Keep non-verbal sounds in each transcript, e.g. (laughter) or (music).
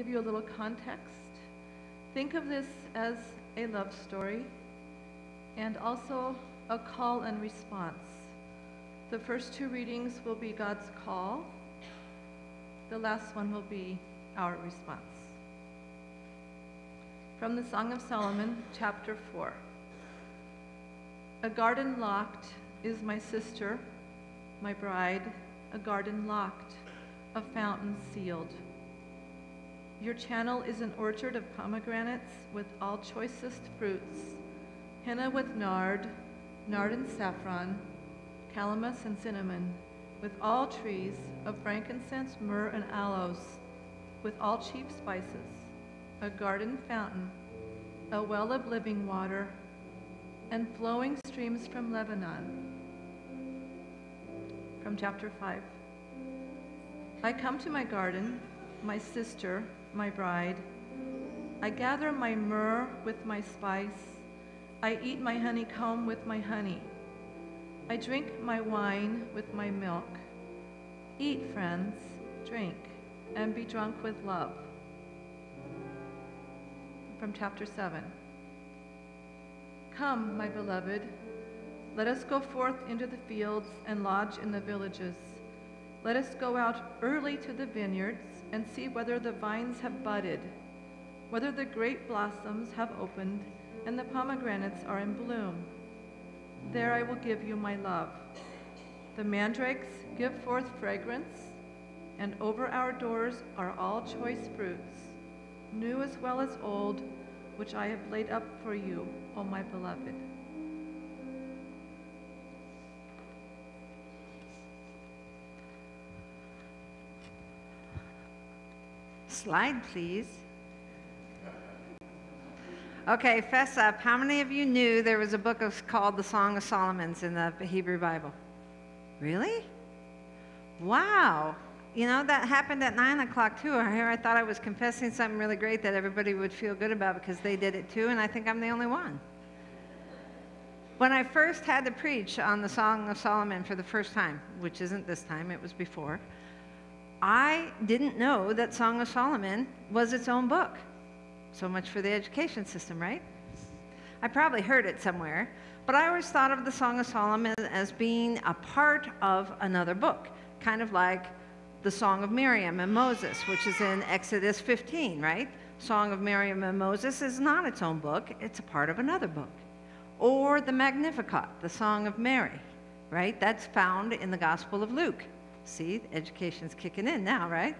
give you a little context. Think of this as a love story and also a call and response. The first two readings will be God's call. The last one will be our response. From the Song of Solomon, chapter 4. A garden locked is my sister, my bride, a garden locked, a fountain sealed. Your channel is an orchard of pomegranates with all choicest fruits, henna with nard, nard and saffron, calamus and cinnamon, with all trees of frankincense, myrrh, and aloes, with all cheap spices, a garden fountain, a well of living water, and flowing streams from Lebanon. From chapter 5. I come to my garden, my sister, my bride. I gather my myrrh with my spice. I eat my honeycomb with my honey. I drink my wine with my milk. Eat, friends, drink, and be drunk with love. From chapter 7. Come, my beloved, let us go forth into the fields and lodge in the villages. Let us go out early to the vineyards and see whether the vines have budded, whether the grape blossoms have opened, and the pomegranates are in bloom. There I will give you my love. The mandrakes give forth fragrance, and over our doors are all choice fruits, new as well as old, which I have laid up for you, O my beloved. Slide, please. Okay, fess up. How many of you knew there was a book called the Song of Solomon's in the Hebrew Bible? Really? Wow. You know, that happened at 9 o'clock too. Here I thought I was confessing something really great that everybody would feel good about because they did it too, and I think I'm the only one. When I first had to preach on the Song of Solomon for the first time, which isn't this time, it was before, I didn't know that Song of Solomon was its own book. So much for the education system, right? I probably heard it somewhere, but I always thought of the Song of Solomon as being a part of another book, kind of like the Song of Miriam and Moses, which is in Exodus 15, right? Song of Miriam and Moses is not its own book, it's a part of another book. Or the Magnificat, the Song of Mary, right? That's found in the Gospel of Luke. See, education's kicking in now, right?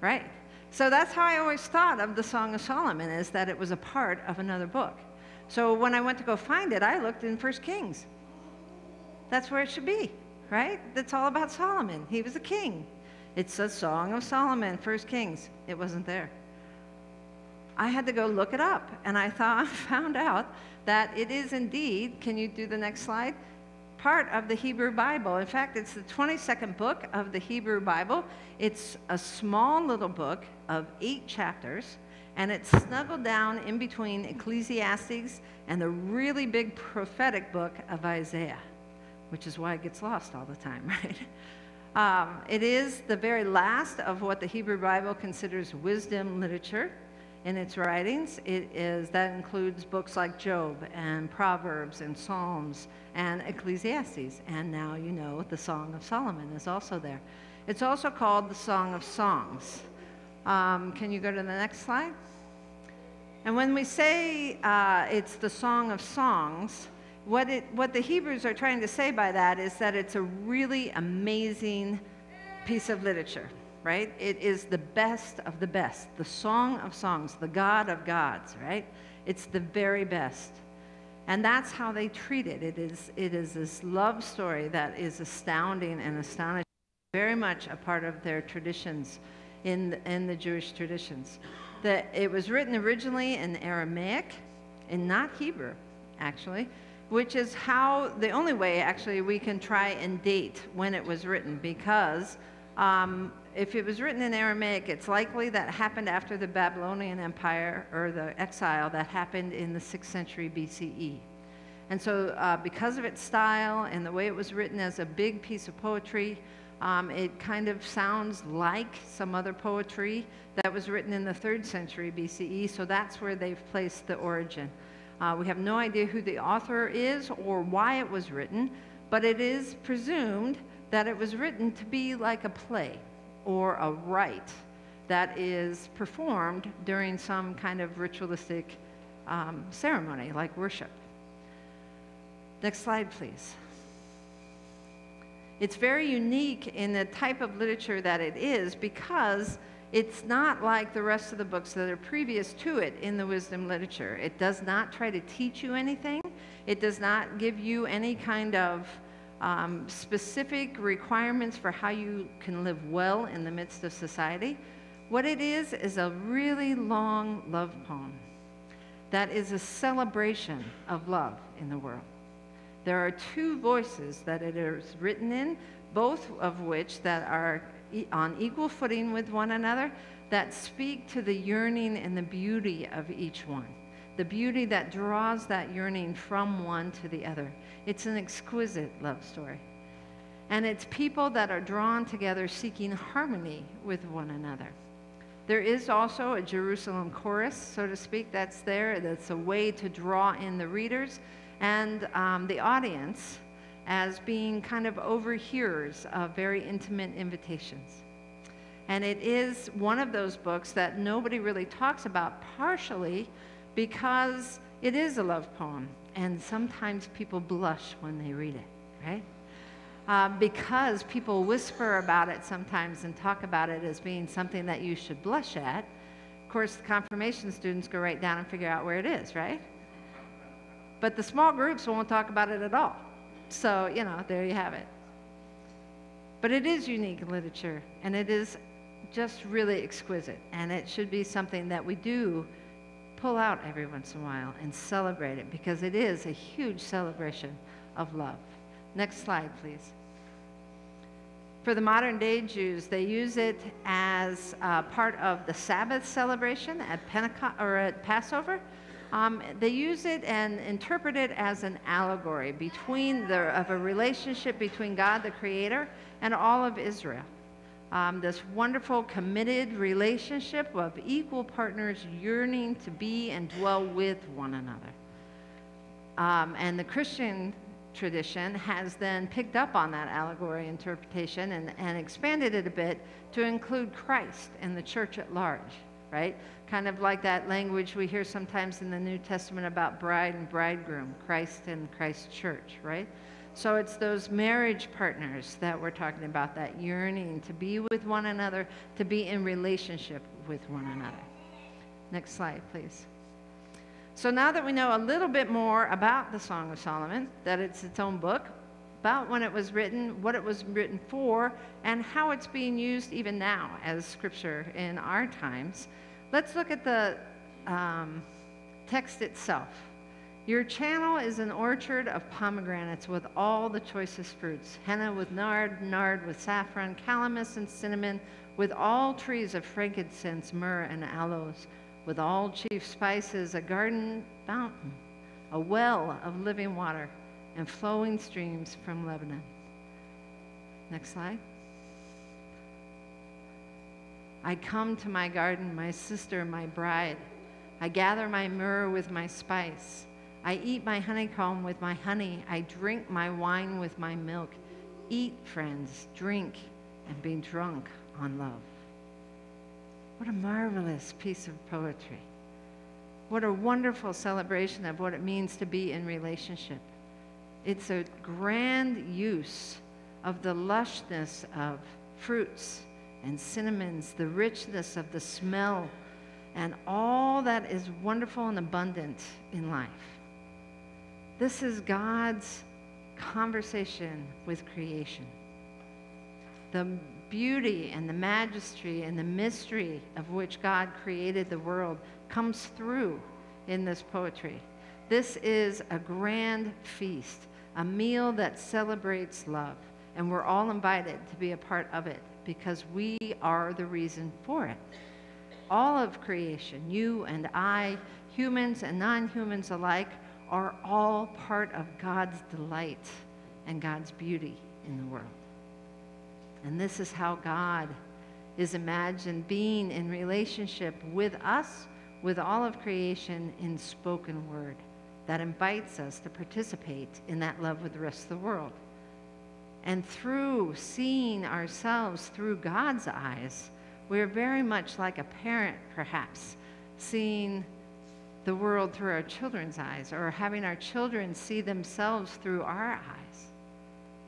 Right. So that's how I always thought of the Song of Solomon, is that it was a part of another book. So when I went to go find it, I looked in First Kings. That's where it should be, right? That's all about Solomon. He was a king. It's a Song of Solomon, First Kings. It wasn't there. I had to go look it up, and I thought (laughs) found out that it is indeed. Can you do the next slide? Part of the Hebrew Bible. In fact, it's the 22nd book of the Hebrew Bible. It's a small little book of eight chapters, and it's snuggled down in between Ecclesiastes and the really big prophetic book of Isaiah, which is why it gets lost all the time, (laughs) right? Um, it is the very last of what the Hebrew Bible considers wisdom literature in its writings. It is, that includes books like Job and Proverbs and Psalms and Ecclesiastes. And now you know the Song of Solomon is also there. It's also called the Song of Songs. Um, can you go to the next slide? And when we say uh, it's the Song of Songs, what, it, what the Hebrews are trying to say by that is that it's a really amazing piece of literature right? It is the best of the best, the song of songs, the God of gods, right? It's the very best. And that's how they treat it. It is, it is this love story that is astounding and astonishing, very much a part of their traditions in the, in the Jewish traditions. The, it was written originally in Aramaic and not Hebrew, actually, which is how the only way actually we can try and date when it was written because um, if it was written in Aramaic, it's likely that happened after the Babylonian Empire or the exile that happened in the 6th century BCE. And so, uh, because of its style and the way it was written as a big piece of poetry, Um, it kind of sounds like some other poetry that was written in the third century BCE, so that's where they've placed the origin. Uh, we have no idea who the author is or why it was written, but it is presumed that it was written to be like a play or a rite that is performed during some kind of ritualistic um, ceremony like worship. Next slide, please. It's very unique in the type of literature that it is because it's not like the rest of the books that are previous to it in the wisdom literature. It does not try to teach you anything, it does not give you any kind of um, specific requirements for how you can live well in the midst of society. What it is, is a really long love poem that is a celebration of love in the world. There are two voices that it is written in, both of which that are on equal footing with one another, that speak to the yearning and the beauty of each one. The beauty that draws that yearning from one to the other. It's an exquisite love story. And it's people that are drawn together seeking harmony with one another. There is also a Jerusalem chorus, so to speak, that's there. That's a way to draw in the readers and um, the audience as being kind of overhearers of very intimate invitations. And it is one of those books that nobody really talks about, partially because it is a love poem, and sometimes people blush when they read it, right? Uh, because people whisper about it sometimes and talk about it as being something that you should blush at. Of course, the confirmation students go right down and figure out where it is, right? But the small groups won't talk about it at all. So, you know, there you have it. But it is unique literature, and it is just really exquisite. And it should be something that we do pull out every once in a while and celebrate it because it is a huge celebration of love. Next slide, please. For the modern day Jews, they use it as uh, part of the Sabbath celebration at Pentecost or at Passover. Um, they use it and interpret it as an allegory between the, of a relationship between God the Creator and all of Israel. Um, this wonderful, committed relationship of equal partners yearning to be and dwell with one another. Um, and the Christian tradition has then picked up on that allegory interpretation and, and expanded it a bit to include Christ and the church at large, right? kind of like that language we hear sometimes in the New Testament about bride and bridegroom, Christ and Christ church, right? So it's those marriage partners that we're talking about, that yearning to be with one another, to be in relationship with one another. Next slide, please. So now that we know a little bit more about the Song of Solomon, that it's its own book, about when it was written, what it was written for, and how it's being used even now as scripture in our times, Let's look at the um, text itself. Your channel is an orchard of pomegranates with all the choicest fruits henna with nard, nard with saffron, calamus and cinnamon, with all trees of frankincense, myrrh, and aloes, with all chief spices, a garden fountain, a well of living water, and flowing streams from Lebanon. Next slide. I come to my garden, my sister, my bride. I gather my myrrh with my spice. I eat my honeycomb with my honey. I drink my wine with my milk. Eat, friends, drink, and be drunk on love. What a marvelous piece of poetry. What a wonderful celebration of what it means to be in relationship. It's a grand use of the lushness of fruits and cinnamons, the richness of the smell, and all that is wonderful and abundant in life. This is God's conversation with creation. The beauty and the majesty and the mystery of which God created the world comes through in this poetry. This is a grand feast, a meal that celebrates love, and we're all invited to be a part of it because we are the reason for it. All of creation, you and I, humans and non humans alike, are all part of God's delight and God's beauty in the world. And this is how God is imagined being in relationship with us, with all of creation in spoken word that invites us to participate in that love with the rest of the world. And through seeing ourselves through God's eyes, we're very much like a parent, perhaps, seeing the world through our children's eyes or having our children see themselves through our eyes.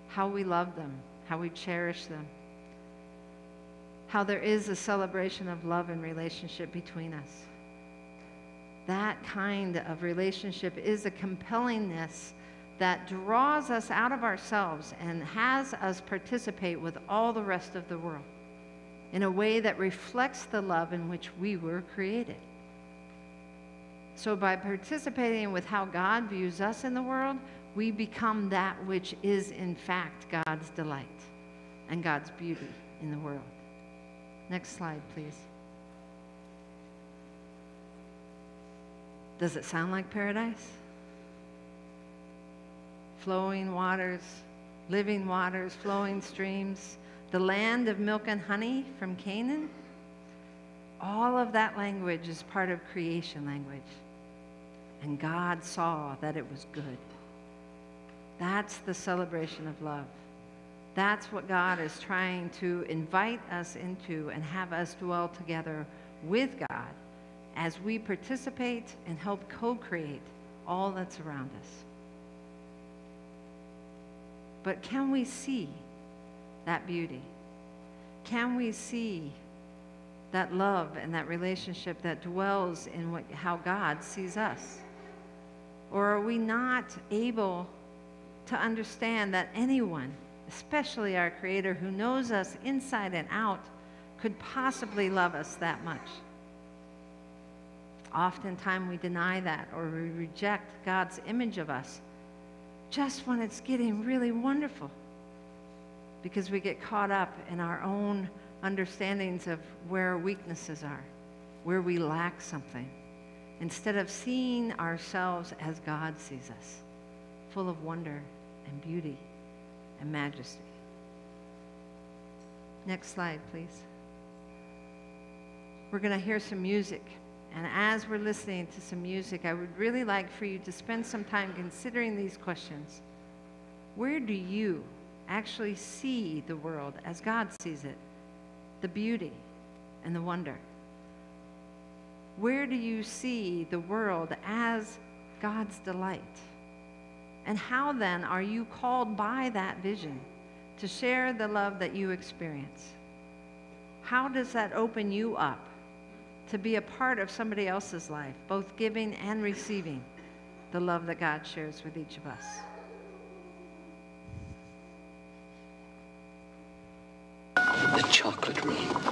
How we love them, how we cherish them, how there is a celebration of love and relationship between us. That kind of relationship is a compellingness that draws us out of ourselves and has us participate with all the rest of the world in a way that reflects the love in which we were created. So, by participating with how God views us in the world, we become that which is, in fact, God's delight and God's beauty in the world. Next slide, please. Does it sound like paradise? Flowing waters, living waters, flowing streams, the land of milk and honey from Canaan. All of that language is part of creation language. And God saw that it was good. That's the celebration of love. That's what God is trying to invite us into and have us dwell together with God as we participate and help co create all that's around us. But can we see that beauty? Can we see that love and that relationship that dwells in what, how God sees us? Or are we not able to understand that anyone, especially our Creator who knows us inside and out, could possibly love us that much? Oftentimes we deny that or we reject God's image of us just when it's getting really wonderful because we get caught up in our own understandings of where our weaknesses are, where we lack something, instead of seeing ourselves as God sees us, full of wonder and beauty and majesty. Next slide, please. We're going to hear some music. And as we're listening to some music, I would really like for you to spend some time considering these questions. Where do you actually see the world as God sees it? The beauty and the wonder. Where do you see the world as God's delight? And how then are you called by that vision to share the love that you experience? How does that open you up to be a part of somebody else's life, both giving and receiving the love that God shares with each of us. The chocolate room.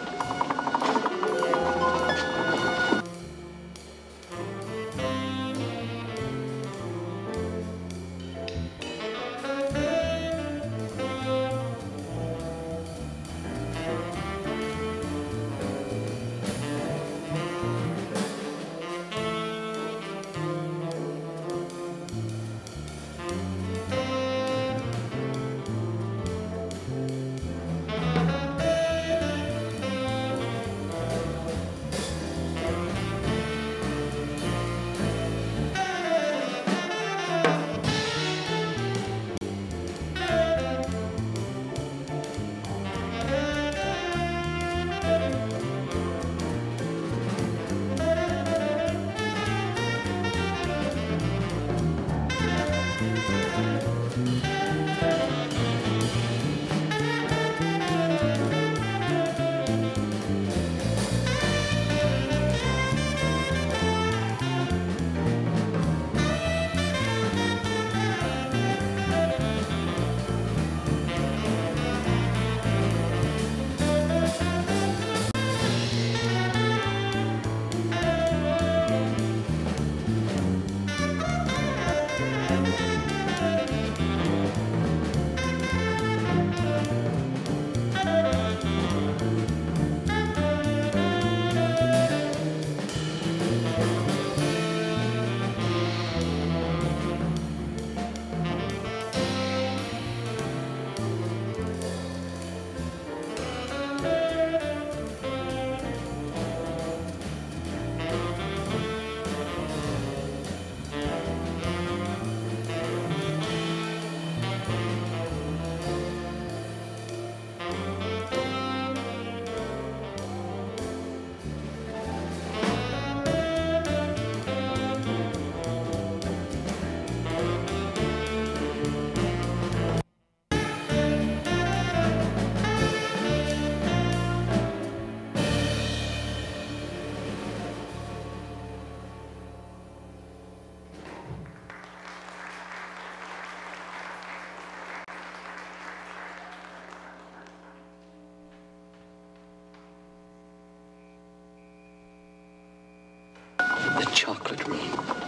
The chocolate room.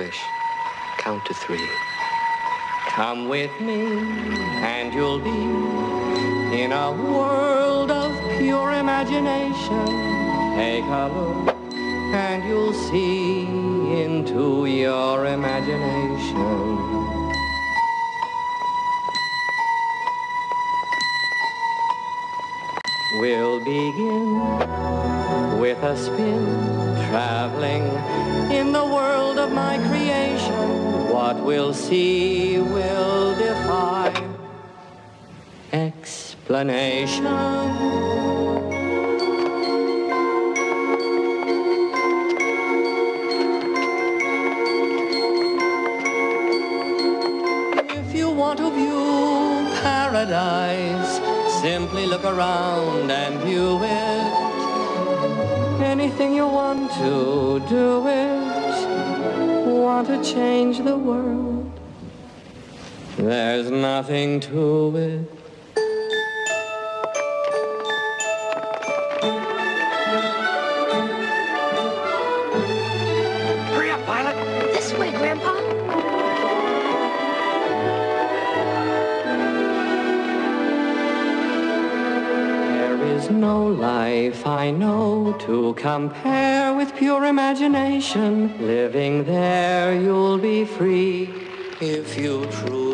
Wish. Count to three. Come with me, and you'll be in a world of pure imagination. Take a look, and you'll see into your imagination. We'll begin with a spin, traveling in the world of my creation. What we'll see will defy explanation. If you want to view paradise, simply look around and view it. Anything you want to do it. Want to change the world. There's nothing to it. No life I know to compare with pure imagination. Living there, you'll be free if you truly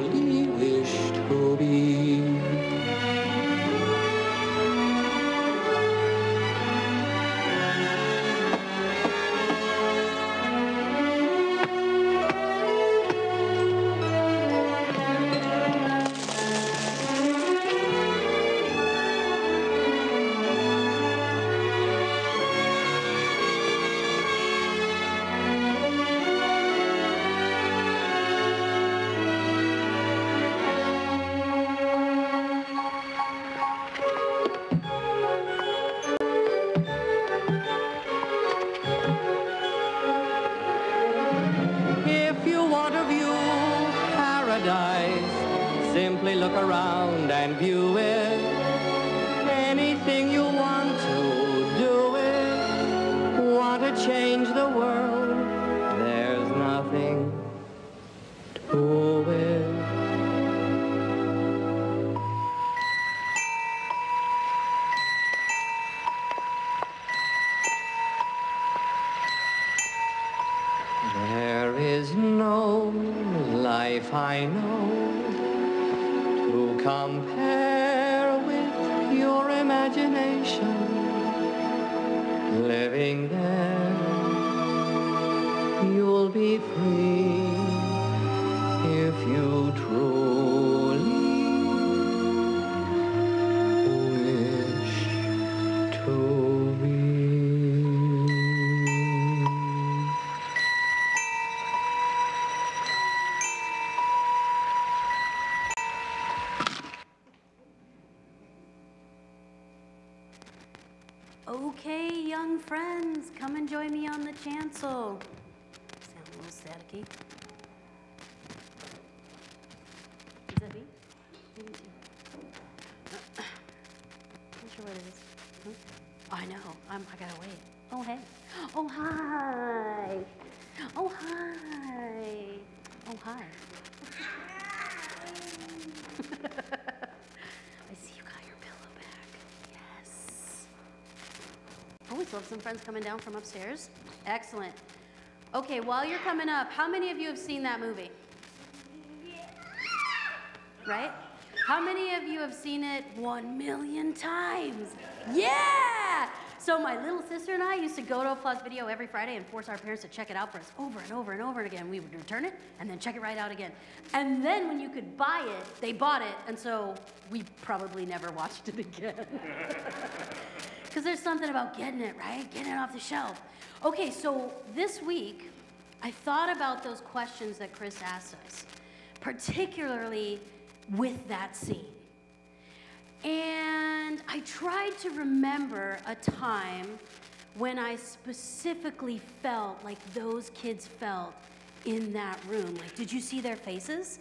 There is no life I know to compare with your imagination. Living there, down from upstairs. Excellent. Okay, while you're coming up, how many of you have seen that movie? Right? How many of you have seen it one million times? Yeah! So my little sister and I used to go to a Plus Video every Friday and force our parents to check it out for us over and over and over again. We would return it and then check it right out again. And then when you could buy it, they bought it, and so we probably never watched it (laughs) again. Because there's something about getting it, right? Getting it off the shelf. Okay, so this week, I thought about those questions that Chris asked us, particularly with that scene. And I tried to remember a time when I specifically felt like those kids felt in that room. Like, did you see their faces?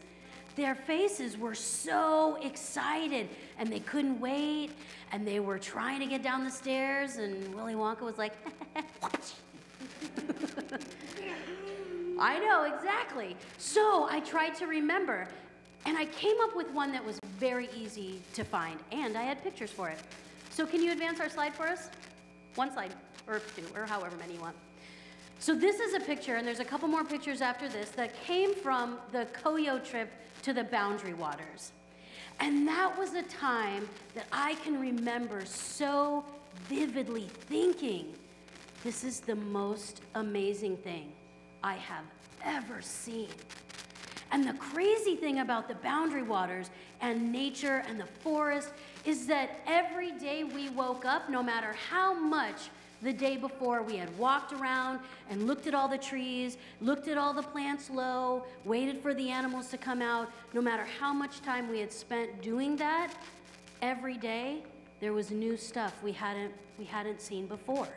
Their faces were so excited and they couldn't wait and they were trying to get down the stairs and Willy Wonka was like, (laughs) (laughs) I know, exactly. So I tried to remember and I came up with one that was very easy to find and I had pictures for it. So can you advance our slide for us? One slide or two or however many you want. So this is a picture, and there's a couple more pictures after this that came from the Koyo trip to the Boundary Waters. And that was a time that I can remember so vividly thinking, this is the most amazing thing I have ever seen. And the crazy thing about the boundary waters and nature and the forest is that every day we woke up, no matter how much the day before we had walked around and looked at all the trees, looked at all the plants low, waited for the animals to come out, no matter how much time we had spent doing that, every day there was new stuff we hadn't, we hadn't seen before.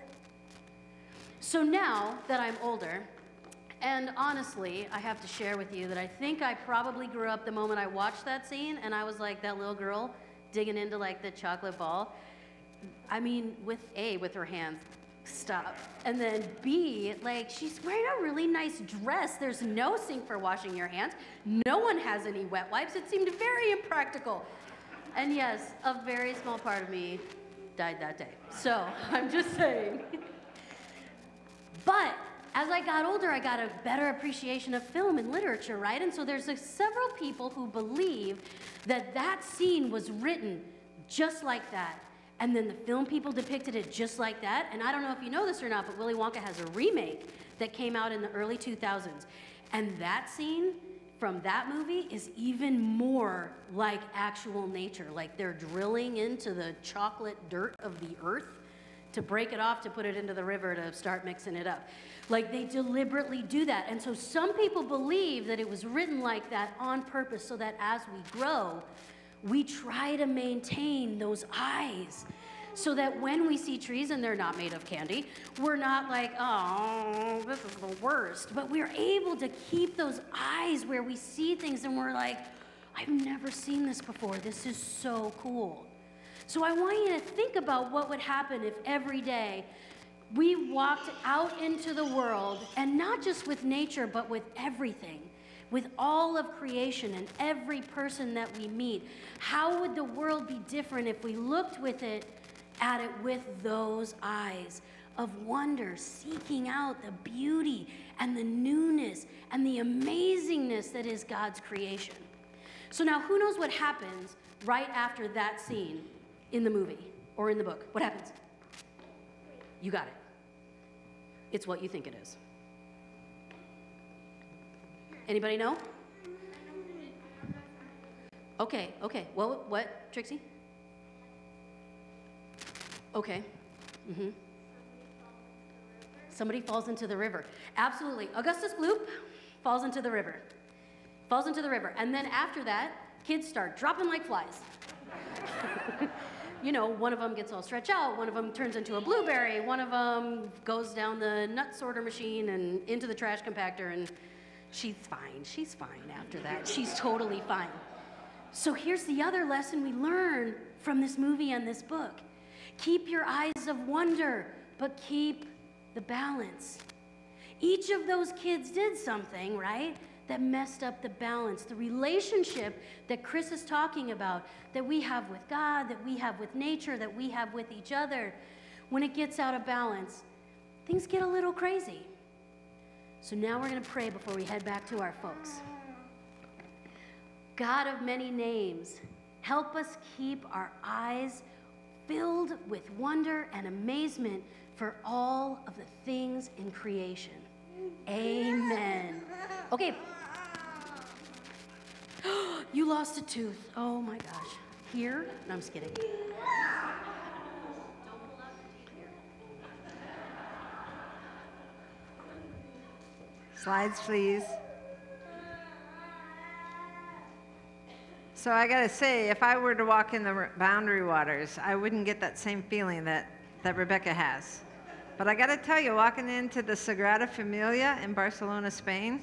So now that I'm older, and honestly, I have to share with you that I think I probably grew up the moment I watched that scene and I was like that little girl digging into like the chocolate ball. I mean, with A, with her hands, stop. And then B, like she's wearing a really nice dress. There's no sink for washing your hands. No one has any wet wipes. It seemed very impractical. And yes, a very small part of me died that day. So (laughs) I'm just saying. But as I got older, I got a better appreciation of film and literature, right? And so there's several people who believe that that scene was written just like that. And then the film people depicted it just like that. And I don't know if you know this or not, but Willy Wonka has a remake that came out in the early 2000s. And that scene from that movie is even more like actual nature. Like they're drilling into the chocolate dirt of the earth to break it off to put it into the river to start mixing it up. Like they deliberately do that. And so some people believe that it was written like that on purpose so that as we grow, we try to maintain those eyes so that when we see trees and they're not made of candy, we're not like, oh, this is the worst. But we're able to keep those eyes where we see things and we're like, I've never seen this before. This is so cool. So I want you to think about what would happen if every day we walked out into the world and not just with nature, but with everything with all of creation and every person that we meet. How would the world be different if we looked with it at it with those eyes of wonder, seeking out the beauty and the newness and the amazingness that is God's creation? So now who knows what happens right after that scene in the movie or in the book? What happens? You got it. It's what you think it is. Anybody know? Okay, okay. What, what, Trixie? Okay. Mm-hmm. Somebody falls into the river. Absolutely. Augustus Gloop falls into the river. Falls into the river. And then after that, kids start dropping like flies. (laughs) you know, one of them gets all stretched out, one of them turns into a blueberry, one of them goes down the nut sorter machine and into the trash compactor and She's fine. She's fine after that. She's totally fine. So here's the other lesson we learn from this movie and this book keep your eyes of wonder, but keep the balance. Each of those kids did something, right? That messed up the balance. The relationship that Chris is talking about, that we have with God, that we have with nature, that we have with each other, when it gets out of balance, things get a little crazy. So now we're going to pray before we head back to our folks. God of many names, help us keep our eyes filled with wonder and amazement for all of the things in creation. Amen. Okay. (gasps) you lost a tooth. Oh my gosh. Here? No, I'm just kidding. Slides, please. So I got to say, if I were to walk in the boundary waters, I wouldn't get that same feeling that, that Rebecca has. But I got to tell you, walking into the Sagrada Familia in Barcelona, Spain,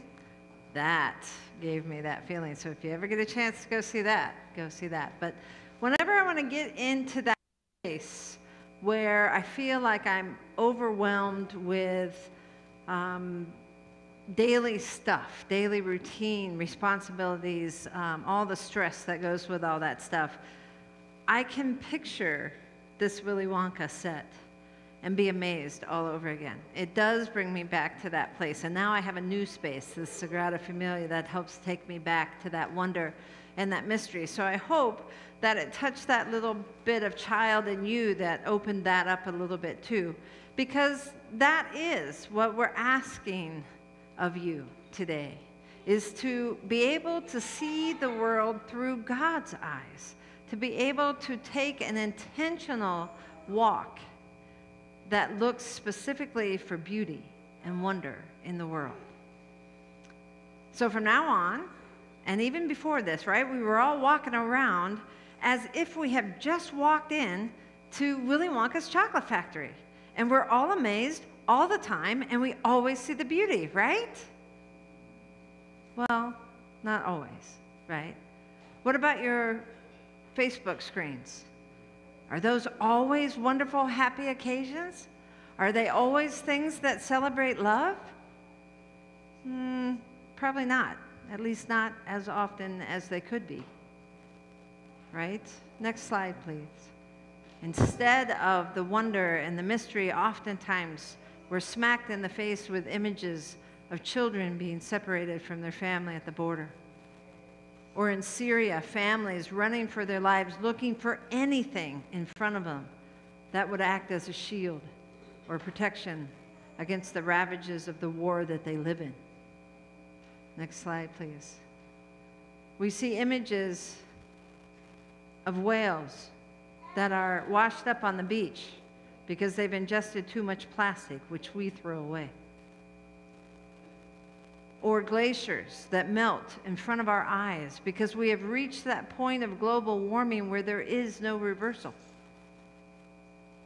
that gave me that feeling. So if you ever get a chance to go see that, go see that. But whenever I want to get into that place where I feel like I'm overwhelmed with um, daily stuff, daily routine, responsibilities, um, all the stress that goes with all that stuff, I can picture this Willy Wonka set and be amazed all over again. It does bring me back to that place. And now I have a new space, this Sagrada Familia, that helps take me back to that wonder and that mystery. So I hope that it touched that little bit of child in you that opened that up a little bit too. Because that is what we're asking of you today is to be able to see the world through God's eyes, to be able to take an intentional walk that looks specifically for beauty and wonder in the world. So from now on, and even before this, right, we were all walking around as if we have just walked in to Willy Wonka's chocolate factory. And we're all amazed all the time, and we always see the beauty, right? Well, not always, right? What about your Facebook screens? Are those always wonderful, happy occasions? Are they always things that celebrate love? Hmm, probably not. At least not as often as they could be. Right? Next slide, please. Instead of the wonder and the mystery, oftentimes we're smacked in the face with images of children being separated from their family at the border. Or in Syria, families running for their lives, looking for anything in front of them that would act as a shield or protection against the ravages of the war that they live in. Next slide, please. We see images of whales that are washed up on the beach because they've ingested too much plastic, which we throw away. Or glaciers that melt in front of our eyes because we have reached that point of global warming where there is no reversal.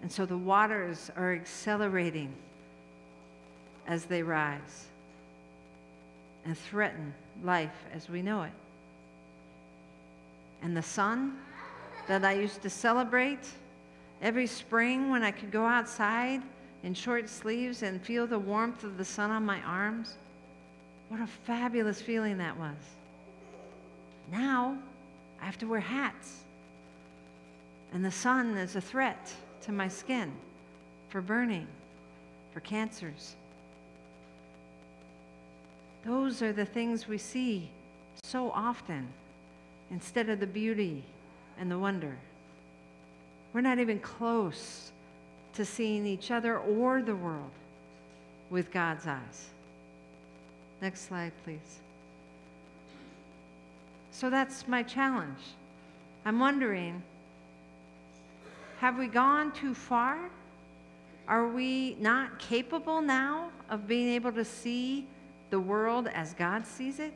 And so the waters are accelerating as they rise and threaten life as we know it. And the sun that I used to celebrate every spring when I could go outside in short sleeves and feel the warmth of the sun on my arms. What a fabulous feeling that was. Now I have to wear hats. And the sun is a threat to my skin for burning, for cancers. Those are the things we see so often instead of the beauty and the wonder. We're not even close to seeing each other or the world with God's eyes. Next slide, please. So that's my challenge. I'm wondering have we gone too far? Are we not capable now of being able to see the world as God sees it?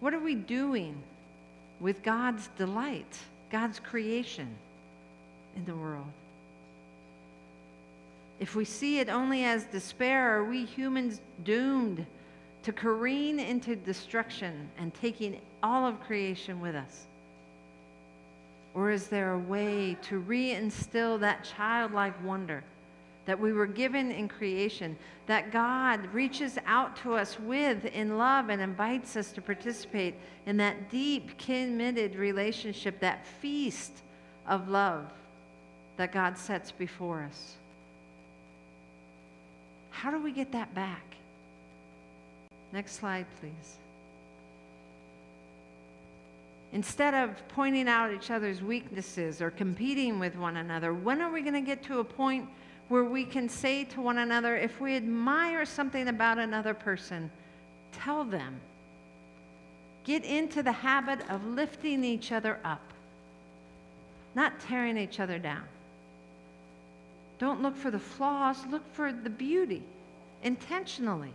What are we doing with God's delight, God's creation in the world? If we see it only as despair, are we humans doomed to careen into destruction and taking all of creation with us? Or is there a way to reinstill that childlike wonder that we were given in creation, that God reaches out to us with in love and invites us to participate in that deep, committed relationship, that feast of love that God sets before us? How do we get that back? Next slide, please. Instead of pointing out each other's weaknesses or competing with one another, when are we going to get to a point where we can say to one another, if we admire something about another person, tell them. Get into the habit of lifting each other up, not tearing each other down. Don't look for the flaws, look for the beauty intentionally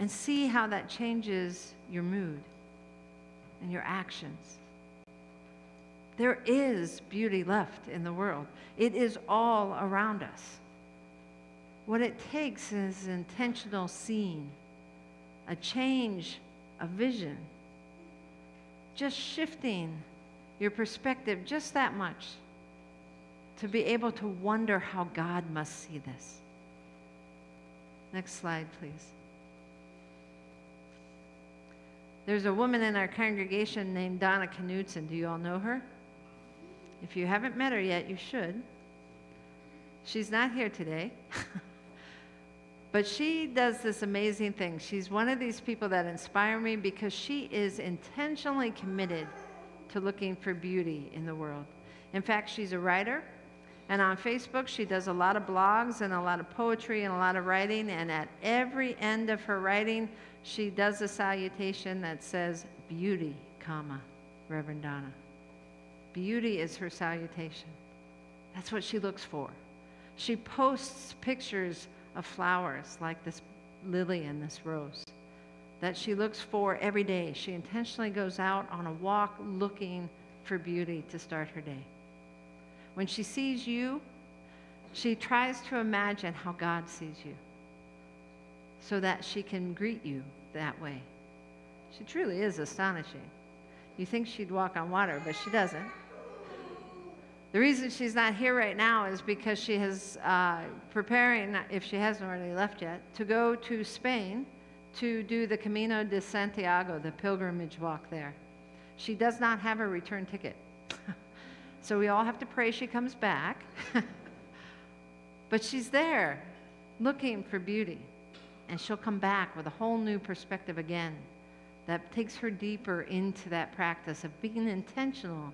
and see how that changes your mood and your actions. There is beauty left in the world, it is all around us. What it takes is intentional seeing, a change of vision, just shifting your perspective just that much to be able to wonder how God must see this. Next slide, please. There's a woman in our congregation named Donna Knudsen. Do you all know her? If you haven't met her yet, you should. She's not here today. (laughs) but she does this amazing thing. She's one of these people that inspire me because she is intentionally committed to looking for beauty in the world. In fact, she's a writer. And on Facebook, she does a lot of blogs and a lot of poetry and a lot of writing. And at every end of her writing, she does a salutation that says, Beauty, comma, Reverend Donna. Beauty is her salutation. That's what she looks for. She posts pictures of flowers like this lily and this rose that she looks for every day. She intentionally goes out on a walk looking for beauty to start her day. When she sees you, she tries to imagine how God sees you so that she can greet you that way. She truly is astonishing. You think she'd walk on water, but she doesn't. The reason she's not here right now is because she is uh, preparing, if she hasn't already left yet, to go to Spain to do the Camino de Santiago, the pilgrimage walk there. She does not have a return ticket. So we all have to pray she comes back. (laughs) but she's there looking for beauty. And she'll come back with a whole new perspective again that takes her deeper into that practice of being intentional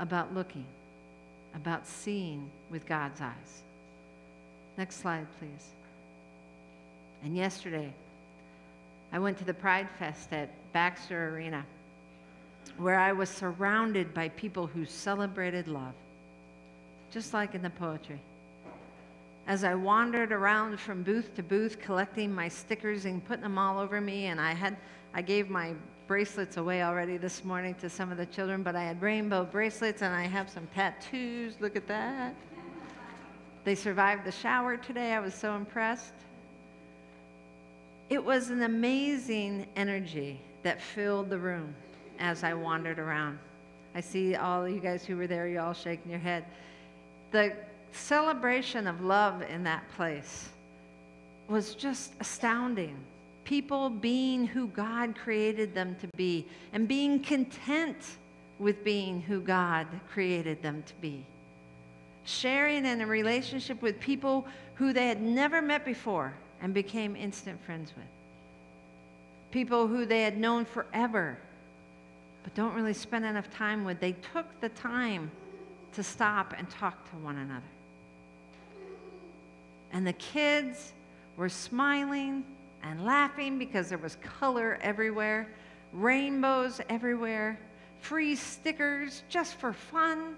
about looking, about seeing with God's eyes. Next slide, please. And yesterday, I went to the Pride Fest at Baxter Arena, where I was surrounded by people who celebrated love, just like in the poetry. As I wandered around from booth to booth collecting my stickers and putting them all over me, and I had I gave my bracelets away already this morning to some of the children, but I had rainbow bracelets and I have some tattoos. Look at that. They survived the shower today. I was so impressed. It was an amazing energy that filled the room as I wandered around. I see all you guys who were there, you all shaking your head. The celebration of love in that place was just astounding people being who God created them to be and being content with being who God created them to be. Sharing in a relationship with people who they had never met before and became instant friends with. People who they had known forever but don't really spend enough time with. They took the time to stop and talk to one another. And the kids were smiling and laughing because there was color everywhere, rainbows everywhere, free stickers just for fun.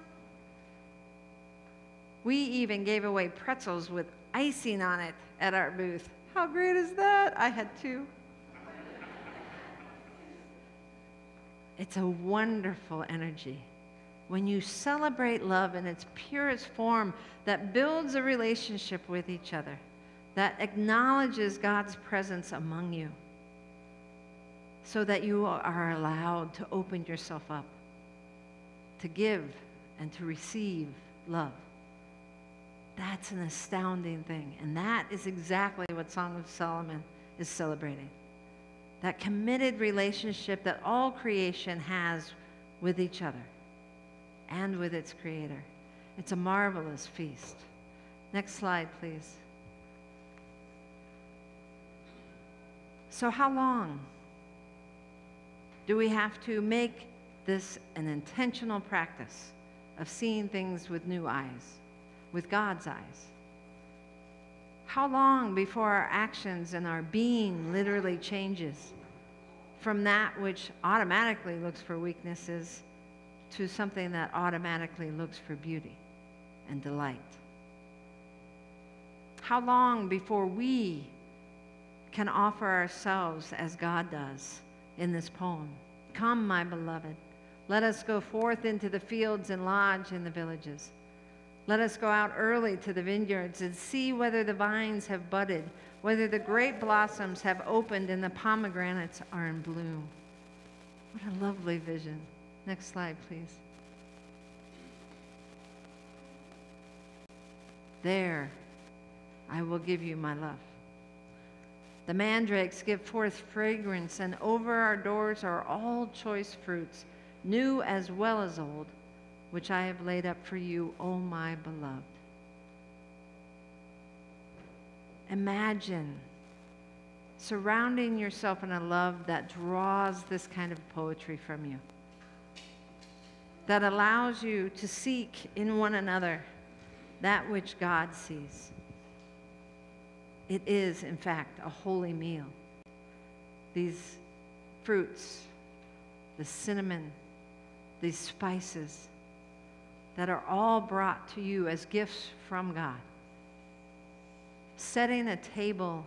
We even gave away pretzels with icing on it at our booth. How great is that? I had two. It's a wonderful energy. When you celebrate love in its purest form that builds a relationship with each other that acknowledges God's presence among you so that you are allowed to open yourself up, to give and to receive love. That's an astounding thing. And that is exactly what Song of Solomon is celebrating. That committed relationship that all creation has with each other and with its creator. It's a marvelous feast. Next slide, please. So, how long? do we have to make this an intentional practice of seeing things with new eyes, with God's eyes? How long before our actions and our being literally changes from that which automatically looks for weaknesses to something that automatically looks for beauty and delight? How long before we can offer ourselves as God does in this poem? Come, my beloved, let us go forth into the fields and lodge in the villages. Let us go out early to the vineyards and see whether the vines have budded, whether the grape blossoms have opened and the pomegranates are in bloom. What a lovely vision. Next slide, please. There, I will give you my love. The mandrakes give forth fragrance, and over our doors are all choice fruits, new as well as old, which I have laid up for you, O my beloved. Imagine surrounding yourself in a love that draws this kind of poetry from you, that allows you to seek in one another that which God sees. It is, in fact, a holy meal. These fruits, the cinnamon, these spices that are all brought to you as gifts from God, setting a table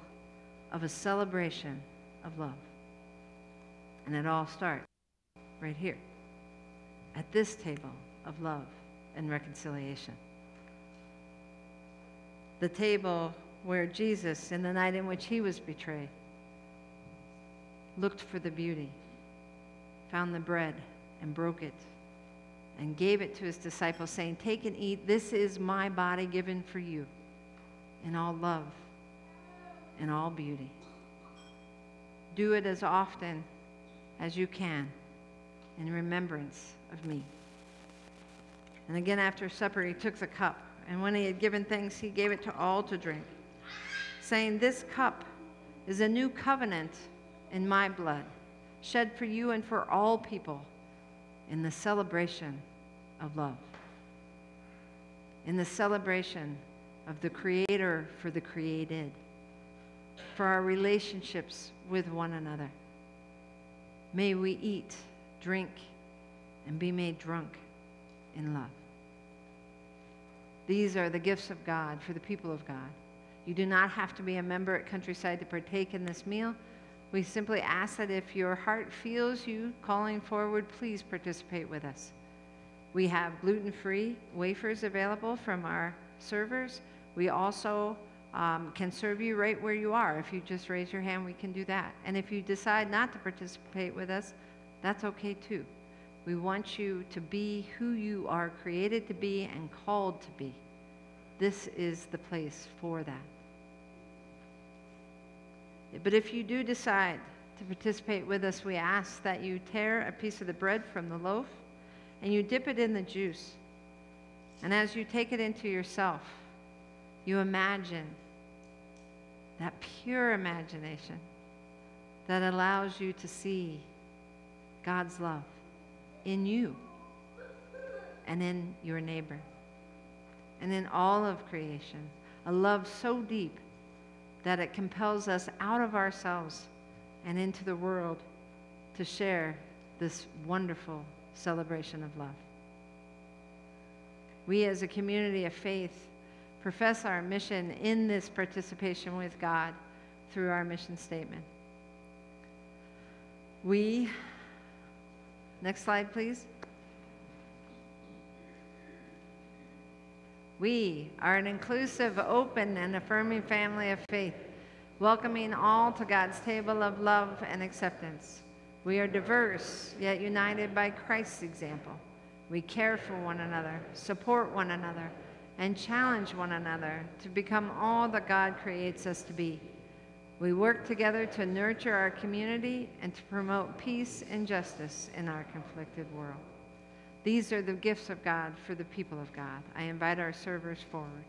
of a celebration of love. And it all starts right here at this table of love and reconciliation. The table where Jesus, in the night in which he was betrayed, looked for the beauty, found the bread, and broke it, and gave it to his disciples, saying, Take and eat. This is my body given for you in all love and all beauty. Do it as often as you can in remembrance of me. And again, after supper, he took the cup, and when he had given thanks, he gave it to all to drink saying, This cup is a new covenant in my blood, shed for you and for all people in the celebration of love, in the celebration of the Creator for the created, for our relationships with one another. May we eat, drink, and be made drunk in love. These are the gifts of God for the people of God. You do not have to be a member at Countryside to partake in this meal. We simply ask that if your heart feels you calling forward, please participate with us. We have gluten free wafers available from our servers. We also um, can serve you right where you are. If you just raise your hand, we can do that. And if you decide not to participate with us, that's okay too. We want you to be who you are created to be and called to be. This is the place for that. But if you do decide to participate with us, we ask that you tear a piece of the bread from the loaf and you dip it in the juice. And as you take it into yourself, you imagine that pure imagination that allows you to see God's love in you and in your neighbor and in all of creation. A love so deep that it compels us out of ourselves and into the world to share this wonderful celebration of love. We, as a community of faith, profess our mission in this participation with God through our mission statement. We, next slide, please. We are an inclusive, open, and affirming family of faith, welcoming all to God's table of love and acceptance. We are diverse, yet united by Christ's example. We care for one another, support one another, and challenge one another to become all that God creates us to be. We work together to nurture our community and to promote peace and justice in our conflicted world. These are the gifts of God for the people of God. I invite our servers forward.